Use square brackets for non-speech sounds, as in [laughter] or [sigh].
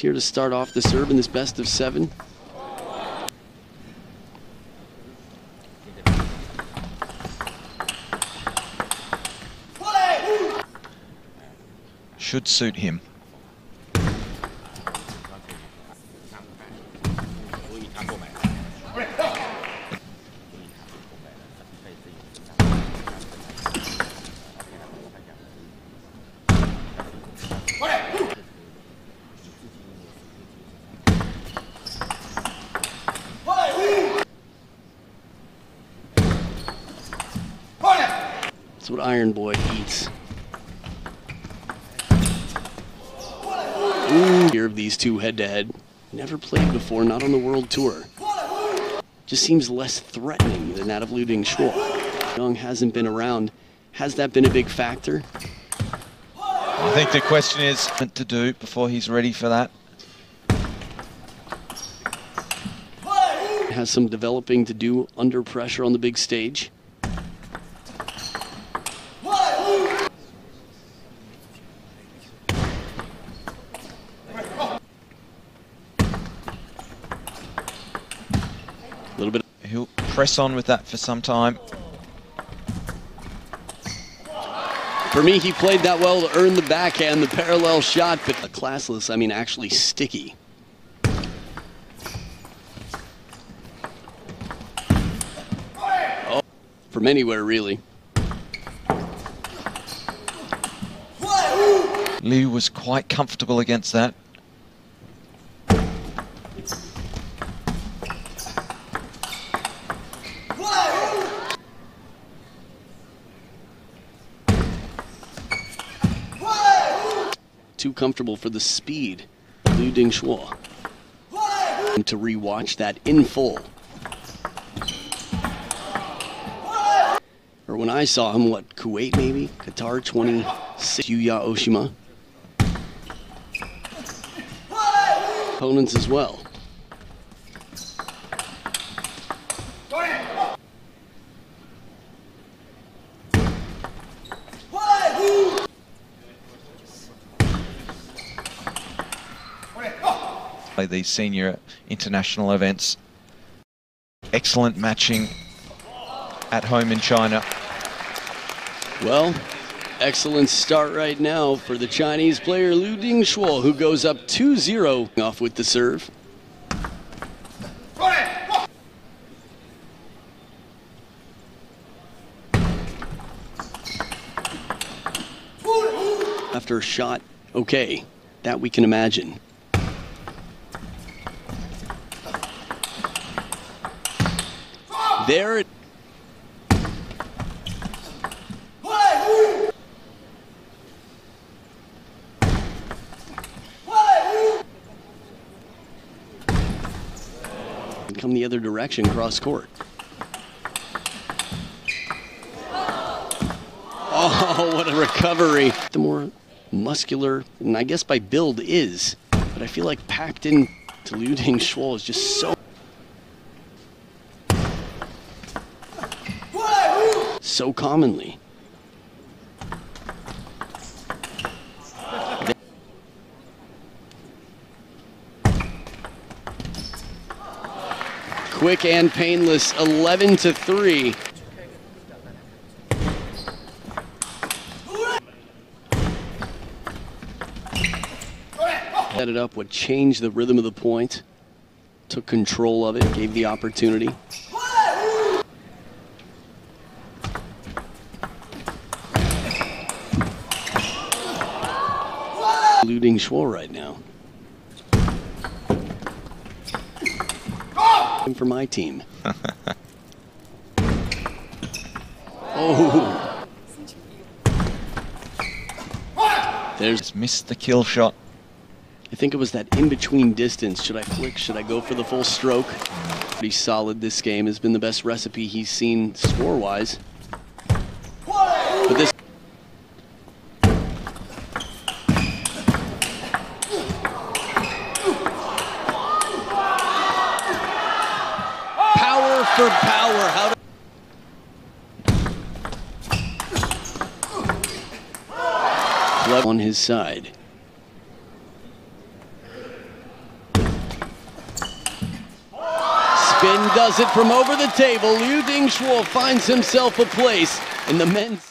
here to start off the serve in this best of seven. Should suit him. That's what Iron Boy eats. Ooh, here of these two head to head. Never played before, not on the world tour. Just seems less threatening than that of Liu Ding Shuo. Young hasn't been around. Has that been a big factor? I think the question is what to do before he's ready for that. Has some developing to do under pressure on the big stage. He'll press on with that for some time. For me, he played that well to earn the backhand, the parallel shot, but the classless, I mean, actually sticky. Oh, from anywhere, really. Liu was quite comfortable against that. Too comfortable for the speed. of Liu Ding Shuo. To rewatch that in full. Or when I saw him, what, Kuwait maybe? Qatar 26, Yuya Oshima. Opponents as well. Play these senior international events. Excellent matching at home in China. Well, excellent start right now for the Chinese player Liu Ding Shuo, who goes up 2-0 off with the serve. After a shot, okay, that we can imagine. There it come the other direction cross court. Oh, what a recovery. The more muscular, and I guess by build is, but I feel like packed in to Liu Ding Shuo is just so. So commonly. Quick and painless, 11 to 3. Set it up, what changed the rhythm of the point, took control of it, gave the opportunity. Liu Ding Shuo right now. For my team. [laughs] oh. There's Just missed the kill shot. I think it was that in-between distance. Should I flick? Should I go for the full stroke? Pretty solid this game. Has been the best recipe he's seen score-wise. But this for power. How to on his side. Spin does it from over the table. Liu Ding Shuo finds himself a place in the men's.